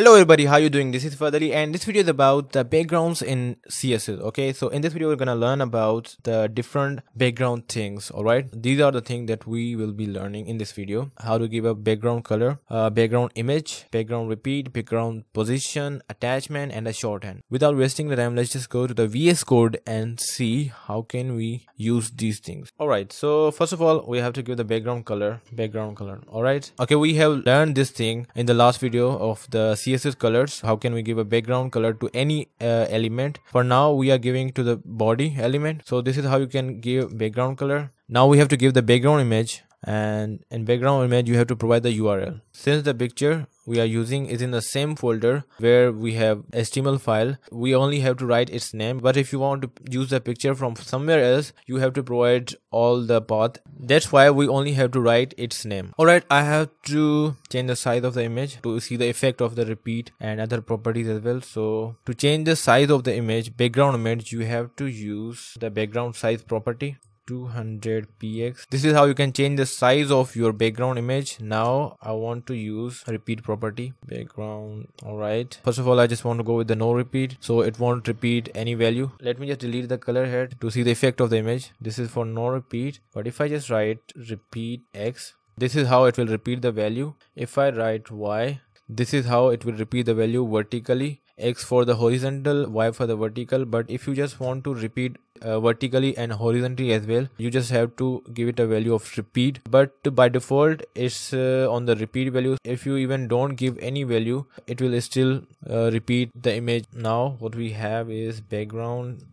Hello everybody, how you doing? This is Fahad Ali and this video is about the backgrounds in CSS. Okay, so in this video we're gonna learn about the different background things. All right, these are the things that we will be learning in this video: how to give a background color, uh, background image, background repeat, background position, attachment, and a shorthand. Without wasting the time, let's just go to the VS Code and see how can we use these things. All right, so first of all, we have to give the background color, background color. All right, okay, we have learned this thing in the last video of the css colors how can we give a background color to any uh, element? For now we are giving to the body element. So this is how you can give background color. Now we have to give the background image and in background image you have to provide the url since the picture we are using is in the same folder where we have html file we only have to write its name. But if you want to use the picture from somewhere else you have to provide all the path. That's why we only have to write its name. All right i have to change the size of the image to see the effect of the repeat and other properties as well. So to change the size of the image background image you have to use the background size property 200 px this is how you can change the size of your background image. Now i want to use repeat property. Background all right first of all i just want to go with the no repeat so it won't repeat any value. Let me just delete the color head to see the effect of the image. This is for no repeat but if i just write repeat x this is how it will repeat the value. If i write y this is how it will repeat the value vertically x for the horizontal y for the vertical. But if you just want to repeat uh, vertically and horizontally as well you just have to give it a value of repeat. But by default it's uh, on the repeat value. If you even don't give any value it will still uh, repeat the image. Now what we have is background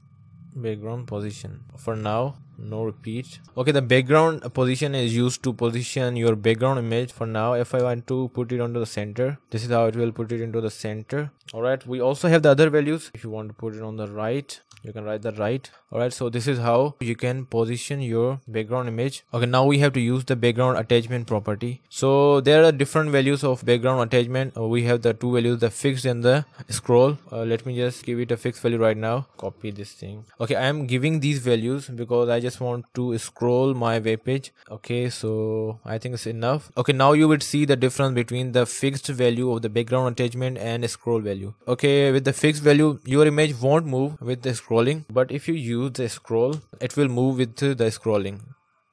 background position. For now no repeat. Okay the background position is used to position your background image for now. If i want to put it onto the center. This is how it will put it into the center. All right we also have the other values. If you want to put it on the right you can write the right. All right so this is how you can position your background image. Okay now we have to use the background attachment property. So there are different values of background attachment. Uh, we have the two values the fixed and the scroll. Uh, let me just give it a fixed value right now. Copy this thing. Okay i am giving these values because i just want to scroll my web page. Okay so i think it's enough. Okay now you would see the difference between the fixed value of the background attachment and scroll value. Okay with the fixed value your image won't move with the scrolling but if you use the scroll it will move with the scrolling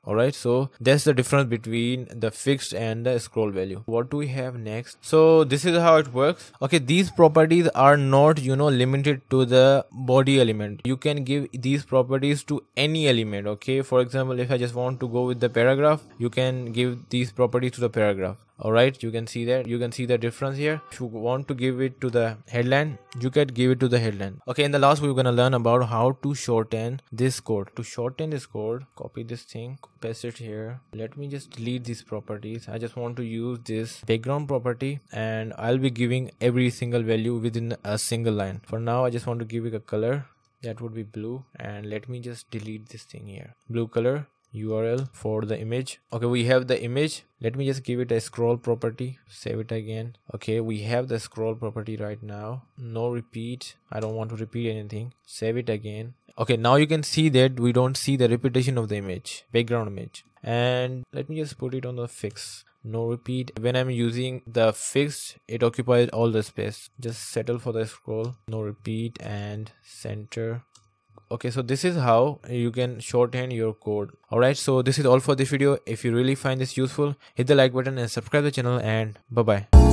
all right so that's the difference between the fixed and the scroll value. What do we have next? So this is how it works. Okay these properties are not you know limited to the body element. You can give these properties to any element okay? For example if i just want to go with the paragraph you can give these properties to the paragraph. All right you can see that. You can see the difference here. If you want to give it to the headline you can give it to the headline. Okay in the last we're gonna learn about how to shorten this code. To shorten this code copy this thing paste it here. Let me just delete these properties. I just want to use this background property and i'll be giving every single value within a single line. For now i just want to give it a color. That would be blue. And let me just delete this thing here. Blue color url for the image. Okay we have the image. Let me just give it a scroll property. Save it again. Okay we have the scroll property right now. No repeat. I don't want to repeat anything. Save it again. Okay now you can see that we don't see the repetition of the image background image. And let me just put it on the fix. No repeat. When i'm using the fixed it occupies all the space. Just settle for the scroll. No repeat and center okay so this is how you can shorthand your code. All right so this is all for this video. If you really find this useful hit the like button and subscribe the channel and bye bye